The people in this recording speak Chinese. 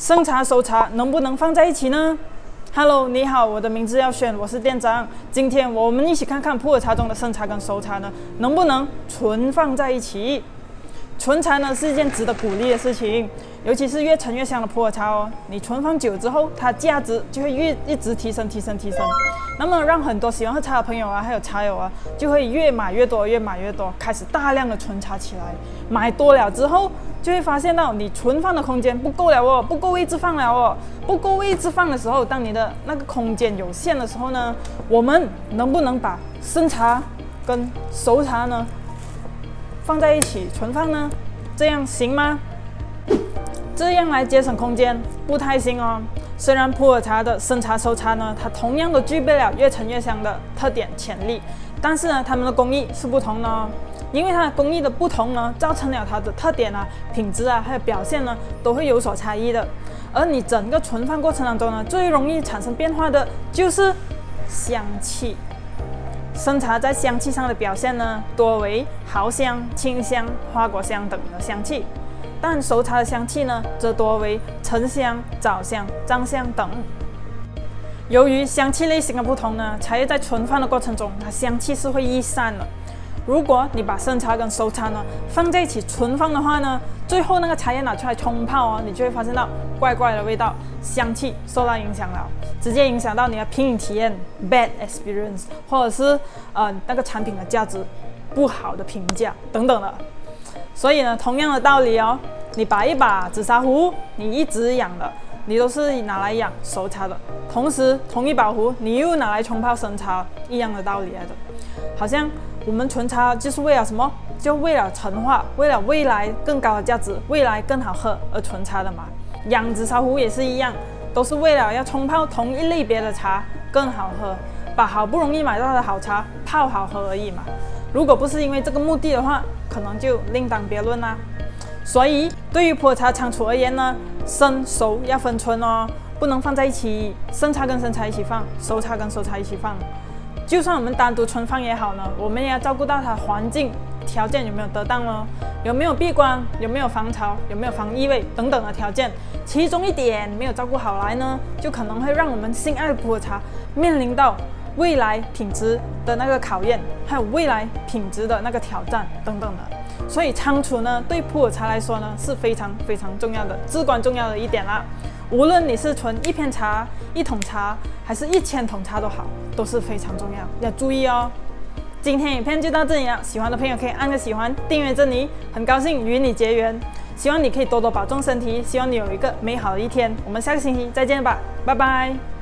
生茶熟茶能不能放在一起呢？Hello，你好，我的名字要选，我是店长。今天我们一起看看普洱茶中的生茶跟熟茶呢，能不能存放在一起？存茶呢是一件值得鼓励的事情，尤其是越陈越香的普洱茶哦。你存放久之后，它价值就会越一直提升、提升、提升。那么让很多喜欢喝茶的朋友啊，还有茶友啊，就会越买越多、越买越多，开始大量的存茶起来。买多了之后，就会发现到你存放的空间不够了哦，不够位置放了哦，不够位置放的时候，当你的那个空间有限的时候呢，我们能不能把生茶跟熟茶呢？放在一起存放呢，这样行吗？这样来节省空间不太行哦。虽然普洱茶的生茶、熟茶呢，它同样都具备了越陈越香的特点潜力，但是呢，它们的工艺是不同的哦。因为它的工艺的不同呢，造成了它的特点啊、品质啊，还有表现呢，都会有所差异的。而你整个存放过程当中呢，最容易产生变化的就是香气。生茶在香气上的表现呢，多为毫香、清香、花果香等的香气，但熟茶的香气呢，则多为沉香、枣香、樟香等。由于香气类型的不同呢，茶叶在存放的过程中，它香气是会易散的。如果你把生茶跟熟茶呢放在一起存放的话呢，最后那个茶叶拿出来冲泡哦，你就会发现到怪怪的味道，香气受到影响了，直接影响到你的品饮体验，bad experience，或者是呃那个产品的价值不好的评价等等的。所以呢，同样的道理哦，你把一把紫砂壶，你一直养的，你都是拿来养熟茶的，同时同一把壶你又拿来冲泡生茶，一样的道理来的，好像。我们存茶就是为了什么？就为了陈化，为了未来更高的价值，未来更好喝而存茶的嘛。养殖茶壶也是一样，都是为了要冲泡同一类别的茶更好喝，把好不容易买到的好茶泡好喝而已嘛。如果不是因为这个目的的话，可能就另当别论啦。所以对于普洱茶仓储而言呢，生熟要分寸哦，不能放在一起，生茶跟生茶一起放，熟茶跟熟茶一起放。就算我们单独存放也好呢，我们也要照顾到它环境条件有没有得当哦，有没有闭关，有没有防潮，有没有防异味等等的条件，其中一点没有照顾好来呢，就可能会让我们心爱的普洱茶面临到未来品质的那个考验，还有未来品质的那个挑战等等的。所以仓储呢，对普洱茶来说呢，是非常非常重要的，至关重要的一点啦。无论你是存一片茶、一桶茶，还是一千桶差都好，都是非常重要，要注意哦。今天影片就到这里了，喜欢的朋友可以按个喜欢，订阅这里。很高兴与你结缘，希望你可以多多保重身体，希望你有一个美好的一天。我们下个星期再见吧，拜拜。